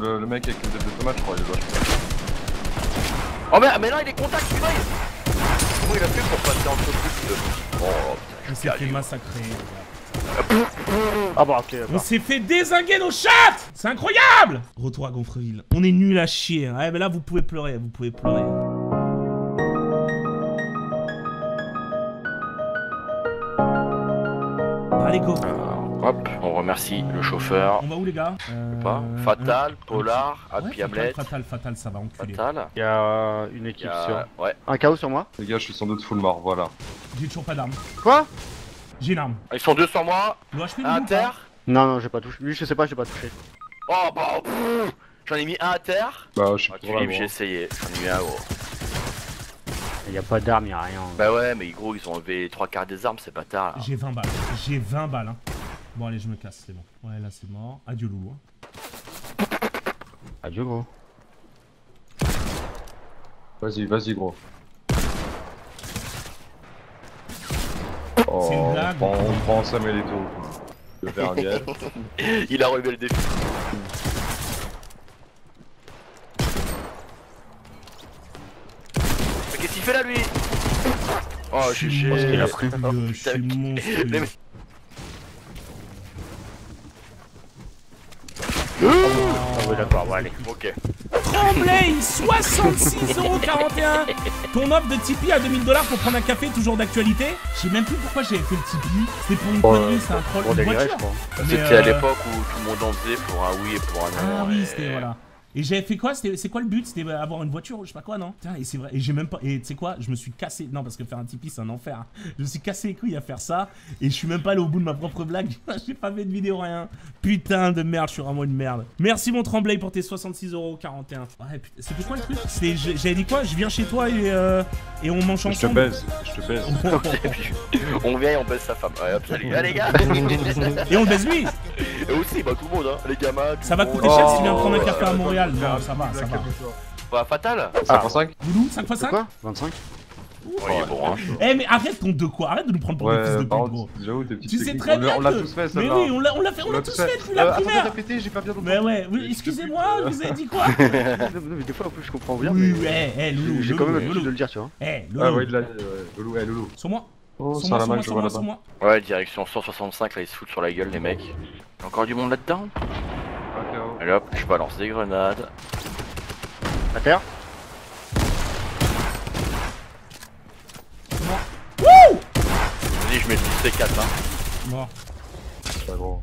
Le, le mec avec le de tomate, je crois, il est vachement. Oh mais, mais non, il est contact, tu vois il- Comment il a fait pour passer entre plus de... Oh On putain, s'est fait sérieux. massacrer. Ah bah ok, On d'accord. s'est fait désinguer nos chats C'est incroyable Retour à Gonfreville. On est nul à chier. hein. Ouais, mais là, vous pouvez pleurer, vous pouvez pleurer. Allez, go Alors, hop, on remercie le chauffeur. On va où, les gars euh... Pas. Fatal, Polar, Ouais, Happy fatal, Hamlet. fatal, fatal, ça va enculer. Fatal. Il y a euh, une équipe a... sur. Ouais. Un chaos sur moi. Les gars, je suis sans doute full mort, voilà. J'ai toujours pas d'arme. Quoi J'ai une arme. Ils sont deux sur moi. Un à pas terre. Non, non, j'ai pas touché. Lui, je sais pas, j'ai pas touché. Oh bah J'en ai mis un à terre. Bah, je suis Ah, la lis, j'ai essayé. J'en ai mis un gros. Il y a pas d'armes, y a rien. Bah ouais, mais gros, ils ont enlevé les trois quarts des armes, c'est bâtard là. J'ai 20 balles. J'ai 20 balles. Hein. Bon, allez, je me casse, c'est bon. Ouais, là, c'est mort. Adieu, loulou. hein. Adieu, gros. Vas-y, vas-y, gros. Une Oh, blague. on prend, on prend Samuel Eto'o. Le verniel. Il a relevé le défi. Mais qu'est-ce qu'il fait là lui? Oh, Je suis GG. qu'il a pris. monstrueux, Je suis putain. monstrueux. D'accord, ouais, allez. Ok. Tremblay, 66,41€ Ton offre de Tipeee à 2000$ pour prendre un café, toujours d'actualité Je sais même plus pourquoi j'avais fait le Tipeee. C'était pour une connerie, c'est un troll. Voiture C'était à euh, l'époque où tout le monde en faisait pour un oui et pour un non. Ah oui, et- c'était voilà. Et j'avais fait quoi? C'était c'est quoi le but? C'était avoir une voiture ou je sais pas quoi, non? Putain, et c'est vrai. Et j'ai même pas. Et tu sais quoi? Je me suis cassé. Non, parce que faire un Tipeee, c'est un enfer. Je me suis cassé les couilles à faire ça. Et je suis même pas allé au bout de ma propre blague. j'ai pas fait de vidéo, rien. Putain de merde, je suis vraiment une merde. Merci mon Tremblay pour tes 66,41€. Ouais, putain. C'était quoi le truc? J'avais dit quoi? Je viens chez toi et, euh, et on mange Je te ensemble. baise, je te baise. On vient et on baisse sa femme. Ouais, hop, salut. Ah, les gars et on baise lui Et aussi, bah tout le monde, hein. Les gamins. tout Ça va coûter cher si tu viens prendre un Oh, café à. Montréal. Non, ça va, ça va. Bah, fatal. 5 pour 5 Loulou, 5 x C'est 5 quoi? 25 Ouais, il bon, hein. Eh mais arrête ton de quoi? Arrête de nous prendre pour des fils de pute par gros. Tu sais très on l'a- bien On l'a tous fait, ça Mais oui, on l'a on l'a fait, on l'a tous fait depuis la Euh, primaire répétez, j'ai pas bien. Mais ouais, oui, excusez-moi, vous ai dit quoi? Non, mais des fois, en plus, je comprends bien. Oui, mais eh, eh, Loulou, J'ai quand même l'habitude de le dire, tu vois. Eh, Ah Loulou, ouais, il l'a dit, ouais. Loulou, ouais, Loulou. sur moi Oh, ça moi, la moi, main, je vois moi, là-bas. moi Ouais, direction 165, là, ils se foutent sur la gueule, les mecs. Y'a encore du monde là-dedans? Ok, oh. Allez hop, je balance des grenades. À terre moi Wouh Vas-y, je mets tous C4, hein. Mort. Pas gros.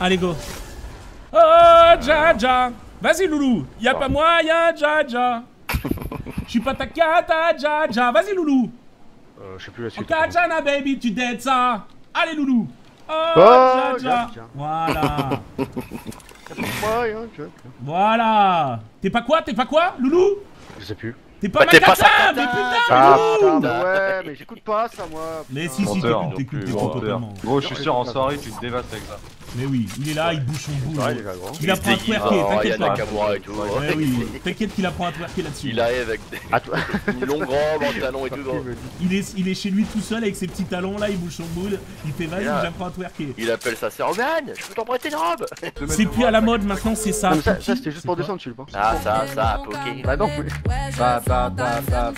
Allez, go Oh, Dja Dja Vas-y, Loulou Y'a pas moyen, Dja Dja Je suis pas ta cata, Dja Dja Vas-y, Loulou Euh, je sais plus la Oh, suite. Kajana, baby, tu dead ça Allez, Loulou Oh, Oh. Voilà. Voilà T'es pas quoi T'es pas quoi, Loulou? Je sais plus. T'es pas Bah, t'es pas mais putain, Ah, Loulou putain, bah ouais, mais j'écoute pas ça, moi. Mais putain. si, si, Menteur, t'écoutes, t'écoutes, totalement. Gros, je suis sûr, en soirée, tu te dévastes avec ça. Mais oui, il est là, il bouge son boule. Ouais, il. Il apprend à twerker, t'inquiète pas. Nakamura et tout. Ouais, oui, t'inquiète qu'il apprend à twerker là-dessus. Il arrive avec des- Ah, une longue robe en talons et tout. Il est, il est chez lui tout seul avec ses petits talons là, il bouge son boule, il fait vas-y, j'apprends à twerker. Il appelle sa sœur, man, je peux t'en prêter une robe C'est plus à la mode maintenant, c'est ça. Ça, c'était juste pour descendre, tu le penses Ah, ça, ça, Poké. Bah non. Bah, bah, bah, bah, ça.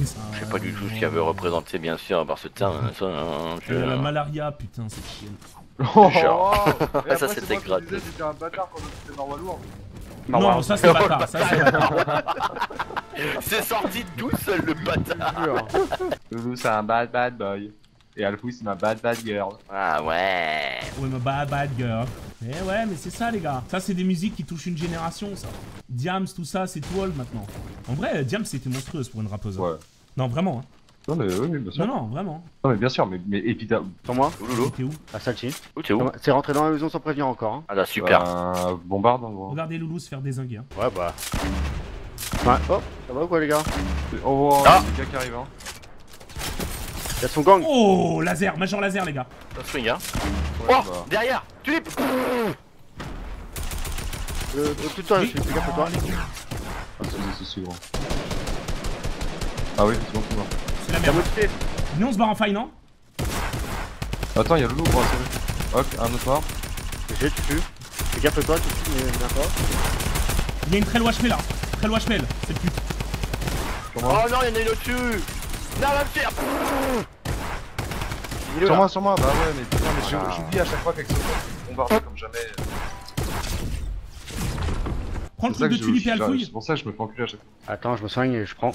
Je sais pas du tout ce qu'il avait représenté, bien sûr, par ce terme. Ça, hein, je- Euh, la malaria, putain, c'est chiant. Oh, Genre. oh. Ça, c'était un bâtard quand. Non, ça c'est bâtard, ça c'est bâtard. C'est sorti tout seul, le bâtard Loulou, c'est un bad bad boy. Et Alfou, c'est ma bad bad girl. Ah ouais Ouais, ma bad bad girl. Eh ouais, mais c'est ça les gars. Ça c'est des musiques qui touchent une génération, ça. Diams, tout ça, c'est tout old maintenant. En vrai, Diams c'était monstrueuse pour une rappeuse. hein. Ouais. Non, vraiment. Hein. Non, mais oui, oui, bien sûr. Non, non, vraiment. Non, mais bien sûr, mais, mais évidemment. Sur moi, Où, Loulou T'es où à Salchi. Où t'es où C'est rentré dans la maison sans prévenir encore. Hein. Ah là, super Euh, bombarde en gros. Regardez Loulou se faire désinguer. Hein. Ouais, bah. Ouais, oh, ça va ou quoi, les gars Oh, Ah. les gars qui arrivent, hein. Y'a son gang. Oh, laser, major laser les gars. Ça swing, hein Ouais, Oh bah. Derrière Tulip Euh, euh, tout toi, je suis fais gaffe à toi. Ah, c'est c'est c'est gros. Ah oui, c'est bon, c'est bon. C'est la merde. Nous on se barre en faille, non Attends, y'a Loulou, gros, c'est Ok, un autre mort. J'ai tué. Fais gaffe toi, tu mais viens pas. Il y a une très loin chemin là. Très loin chemin, cette pute. Oh non, il y en a une au-dessus Non, est Sur là. moi, sur moi, bah ouais, mais putain, mais Voilà. j'oublie à chaque fois quelque chose. Bombarde comme jamais. Prends le C'est truc de tulipe et alfouille. C'est pour ça que je me fais enculer à chaque fois. Attends, je me soigne et je prends.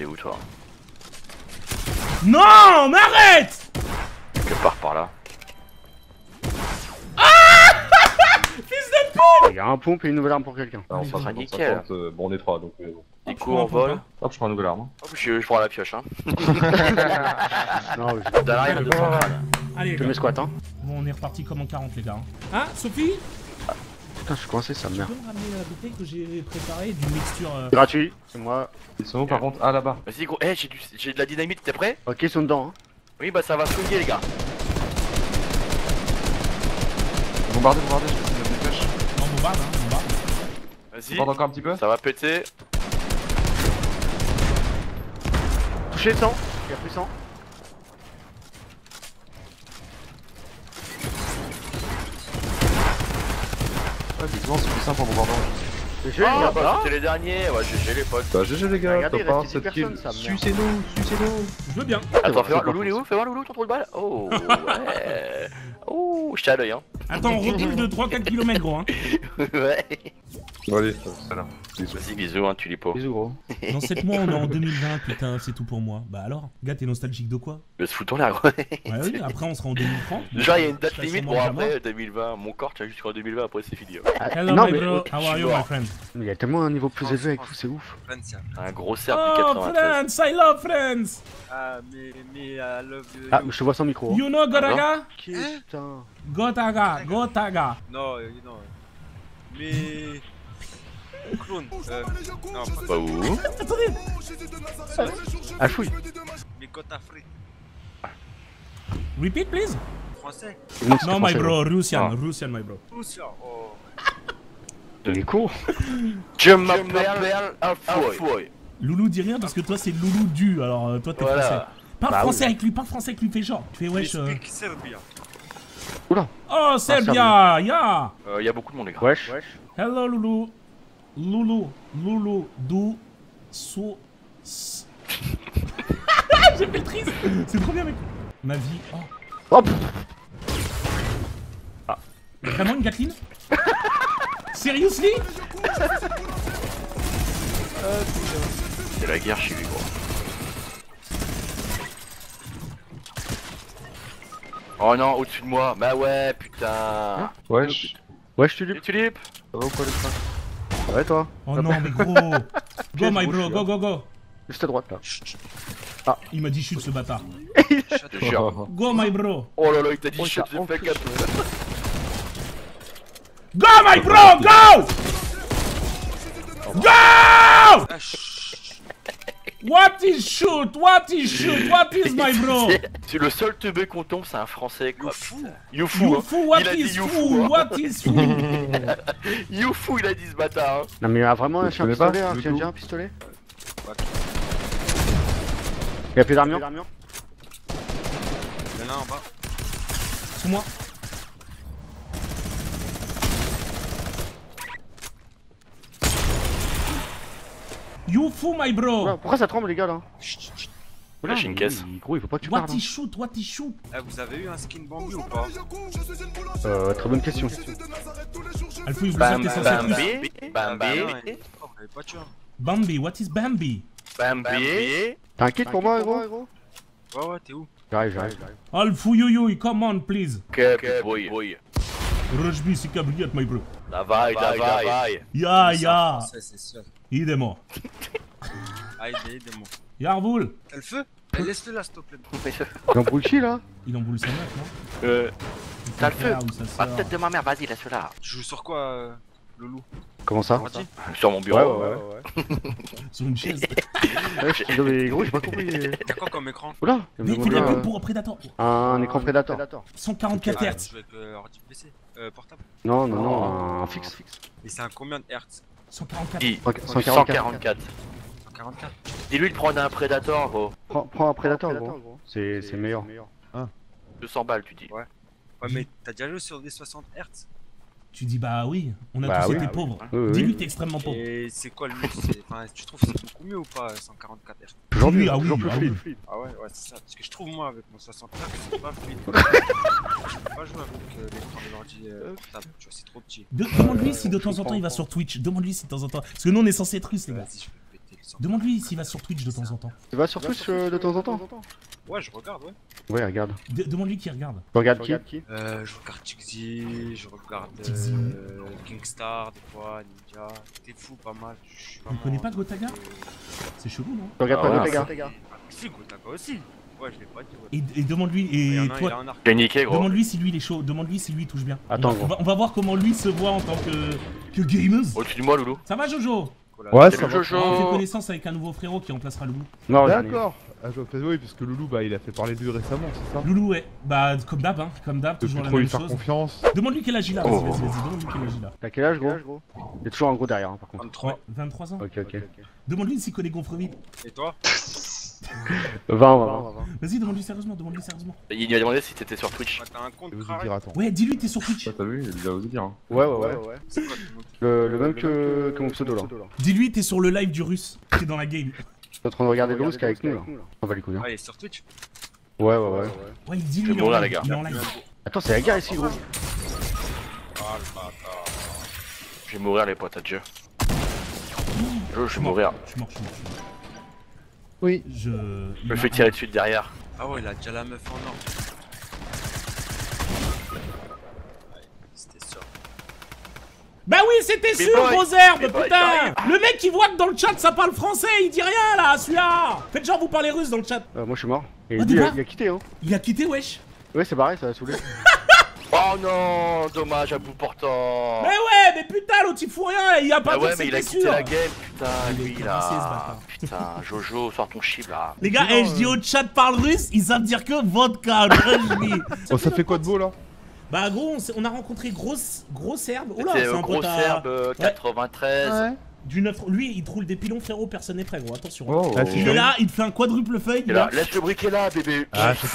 T'es où toi Non, mais arrête Quelque part par là. Il y a un pompe et une nouvelle arme pour quelqu'un. Alors, Mais ça, sera nickel. euh, bon, on est trois, donc. euh, bon. Du coup, on vole. hein. Hop, je prends un nouvel arme. Hop, je, je prends la pioche, hein. Non, mais Dans l'arrière de. Allez, je les mets gars. squat hein. Bon, on est reparti comme en 40, les gars. Hein, Sophie Putain, je suis coincé, ça me Tu peux me ramener la bouteille que j'ai préparée d'une mixture. euh, Gratuit, c'est moi. Ils sont où par contre? Ah là-bas. Vas-y, gros. Eh, j'ai du- de la dynamite, t'es prêt? Ok, ils sont dedans. Hein. Oui, bah ça va swinguer, les gars. Bombardez, bombardez, je vais essayer de des flèches. Non, bombarde, hein, bombarde. Vas-y. Bombardez encore un petit peu Ça va péter. Touchez le sang. Il y a plus sang. Ouais, effectivement, c'est plus simple en bombardant. J'ai Ah, ah, bah c'était les derniers. Ouais, GG les potes. Bah, GG les gars, 1, reste 7 10 kills. Sucez-nous, sucez-nous Je veux bien. Attends, fais voir Loulou, il est où Fais voir Loulou, ton trou de balle. Oh, ouais. Oh, je t'ai à l'œil, hein. Attends, on recule de 3-4 km, gros. Hein. ouais. Bon, allez, ça là. Bisous. Vas-y, bisous, hein, tulipo. Bisous, gros. Dans 7 mois, on est en 2020, putain, c'est tout pour moi. Bah alors, gars, t'es nostalgique de quoi? Le se fouton là, gros. Ouais, oui, après, on sera en 2030. Bon, Genre, il y a une date limite, mort. après 2020, mon corps tient jusqu'en 2020, après c'est fini. hein. Hello, non, my bro. How are you, my friend? il y a tellement un niveau plus élevé avec vous, c'est ouf. Un gros cerf du Oh, 93. friends, I love friends. Ah, mais, mais, I love you. Ah, mais je te vois sans micro. You know Gotaga? Putain. Gotaga, Gotaga. Non, euh, non. Mais. Clone. Euh, non, pas Bah où? Attendez, Ah, fouille. Mais Gotafré. repeat, please. Français. Non, No, my français, bro, Russian, Ah. Russian, my bro. Russia. Oh. Est con. Je m'appelle Alfoy. Loulou dit rien parce que toi, c'est Loulou du. Alors, euh, toi, t'es français. Parle Bah français avec lui, parle français avec lui, fais genre. Tu fais wesh. Euh, Speak Serbia. Oh, Serbia, yeah. Il y a beaucoup de monde, les gars. Wesh. Hello, Loulou. Loulou, Loulou, dou, sou. s- J'ai fait le triste. C'est trop bien, mec. Ma vie. Oh. Hop. Vraiment une Gatling Seriously? C'est la guerre chez lui, gros. Oh non, au-dessus de moi. Bah ouais, putain. Wesh. Wesh, tu Les lui. tulipes Ça va ou quoi les frères Ouais, toi. Oh non, mais gros Go, my bro, go, go, go Juste à droite là. Il m'a dit chute, ce bâtard. Je te jure. Go, my bro Oh là là, il t'a dit Oh, ça j'ai fait enfle. 4 Go, my bro, go Go Ah. What is shoot? What is shoot? What is my bro? C'est le seul teubé qu'on tombe, c'est un français quoi. You fou. Youfou, You hein. fou, what Il is you fou hein. What is fou Youfou, il a dit ce bâtard. hein. Non, mais il y a vraiment un connais pas, pistolet. hein. tiens, un pistolet? Ouais. Il y a plus d'armure? Il y en a un en bas. C'est moi. You fou, my bro Ouais, Pourquoi ça tremble, les gars là Chut, chut, chut. Voilà, Lâche une mais caisse. Gros, il faut pas que tu What parles. hein. is shoot What is shoot? Eh, vous avez eu un skin bambu ou pas Euh, très bonne question. Alfou, il vous Bam, êtes être plus. Bambi, Ah, Bambi, Vous hein. Bambi, what is Bambi? Bambi. T'as un kit pour moi, gros Ouais, ouais, t'es où? J'arrive, j'arrive. Alfou, yo, yo, come on, please Que boy. Rujbi, c'est cabriette, my bro. Davai, davai. Ya, C'est ya Idemo. Ah, aidez, aidez-moi. Yarvoul T'as le feu Laisse-le là, s'il te plaît. J'embrouille qui là Il emboule sa meuf, non Euh, T'as le feu la tête de ma mère, vas-y, laisse-le là. Tu joues sur quoi, euh, Loulou Comment ça Sur mon bureau. ouais. Sur une chaise. Ouais, je- non, mais gros, j'ai pas compris. T'as quoi comme écran Oula il Mais la là, pub pour Predator. euh, Un écran Predator. 144 Ah, Hz. Je avec euh, PC. Euh, portable. Non, non, non, un fixe. Et c'est un combien de hertz 144. I. 144. 144. 144 Dis-lui de prendre un Predator, gros. Prends, prends un Predator, gros. C'est c'est meilleur. 200 balles, tu dis. Ouais. Ouais, mais t'as déjà joué sur des 60 Hz Tu dis bah oui, on a Bah tous oui. été Ah oui. pauvres. Oui, oui, Dis-lui que t'es extrêmement pauvre. Et c'est quoi le mieux Enfin, tu trouves que c'est beaucoup mieux ou pas 144 Hz Oui, mieux, ah oui, toujours plus ah fluide. oui. Ah ouais, ouais, c'est ça. Parce que je trouve, moi, avec mon 60 Hz, c'est pas fluide. je peux pas jouer avec euh, l'écran de l'ordi euh, portable, tu vois, c'est trop petit. De- Demande-lui si de temps en temps il va sur Twitch. Demande-lui si de temps en temps. Parce que nous on est censé être russes, les gars. Demande-lui s'il va sur Twitch de temps en temps. Tu vas sur Twitch euh, de temps en temps Ouais, je regarde, ouais. Ouais, regarde. De- Demande-lui qui regarde. Tu regardes qui Euh, je regarde Tixi, je regarde euh, Kingstar, des fois, Ninja. T'es fou, pas mal. Je suis vraiment- connais pas Gotaga C'est chelou, non Tu regardes Ah pas ouais, Gotaga Si, Gotaga aussi. Ouais, je l'ai pas dit. Ouais. Et, et demande-lui. Il y Et en a un, il a toi, niqué, gros. demande-lui si lui il est chaud. Demande-lui si lui il touche bien. Attends, on, va, on va- on va voir comment lui se voit en tant que, que gamer. Au-dessus de moi, Loulou. Ça va, Jojo? Cola. Ouais, ça. Jojo. On fait connaissance avec un nouveau frérot qui remplacera Loulou. Non, D'accord. Ah, je fais oui, parce que Loulou, bah, il a fait parler de lui récemment, c'est ça Loulou, ouais. Bah, comme d'hab, hein. Comme d'hab, toujours la trop lui même faire chose. confiance. Demande-lui quel âge il a. Vas-y, Oh. vas-y, vas-y. Demande-lui quel âge il a. T'as quel âge, gros? Il y a toujours un gros derrière, hein, par contre. 23. Ouais, 23 ans. Ok, ok. Demande-lui s'il connaît Gonfreville. Et toi? 20, 20. Vas-y, demande-lui sérieusement, demande-lui sérieusement. Il m'a demandé si t'étais sur Twitch. Bah, T'as un compte. Ouais, dis-lui, t'es sur Twitch. Ouais, t'as vu, il a osé dire. Hein. Ouais, ouais, ouais. Nom Le, le même que, que mon pseudo là. Dis-lui, t'es sur le live du russe. T'es dans la game. T'es en train de regarder le russe qui est avec nous là. On va les couilles. hein. Ah, il est sur Twitch Ouais, ouais, ouais. Ouais, il dit Je lui, live. les gars. Il est en live. Attends, c'est la guerre ici, gros. Ah, le bâtard. Je vais mourir, les potes, adieu. Je, je Je vais mourir. Je suis mort, je suis mort. Oui. Je. Je me fais tirer dessus de derrière. Ah ouais, il a déjà la meuf en or. Ouais, C'était sûr. Bah oui, c'était sûr, gros boy, putain. Le mec qui voit que dans le chat ça parle français, il dit rien là, celui-là Faites genre vous parlez russe dans le chat. Euh, moi je suis mort. Et Ah, lui, il a, il a quitté, hein. Il a quitté, wesh Ouais, c'est pareil, ça a saoulé. Oh non, dommage à bout portant. Mais ouais, mais putain, l'autre il fout rien, il a pas Ah dit ouais, mais il a quitté sûr la game, putain, lui là. Putain, Jojo, sors ton chip là. Les gars, eh, je dis euh. au chat parle russe, ils savent dire que vodka. Oh, ça fait quoi de beau là? Bah gros, on, a rencontré gros, gros serbe. Oh là, C'était c'est euh, un gros pote à- serbe euh, 93. Du 9... Lui, il troule des pilons, frérot, personne n'est prêt, gros, attention. hein. Oh, Ah, tu Il est là, il te fait un quadruple feuille, il, là, laisse le briquet là, bébé. Ah, je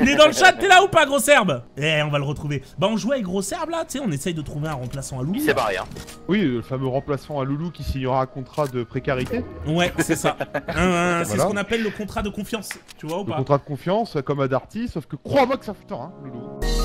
il est dans le chat, t'es là ou pas, gros serbe Eh, on va le retrouver. Bah, on jouait avec gros serbe là, tu sais, on essaye de trouver un remplaçant à Loulou. Il s'est barré, hein. Oui, le fameux remplaçant à Loulou qui signera un contrat de précarité. Ouais, c'est ça. Hein, c'est Voilà. ce qu'on appelle le contrat de confiance, tu vois ou Le pas contrat de confiance, comme à Darty, sauf que crois-moi que ça fait tort, hein, Loulou.